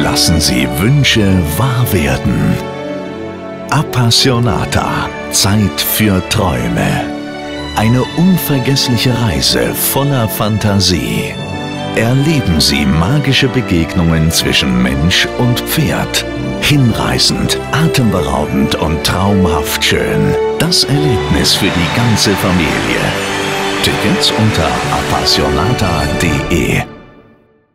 Lassen Sie Wünsche wahr werden. Appassionata. Zeit für Träume. Eine unvergessliche Reise voller Fantasie. Erleben Sie magische Begegnungen zwischen Mensch und Pferd. Hinreißend, atemberaubend und traumhaft schön. Das Erlebnis für die ganze Familie. Tickets unter appassionata.de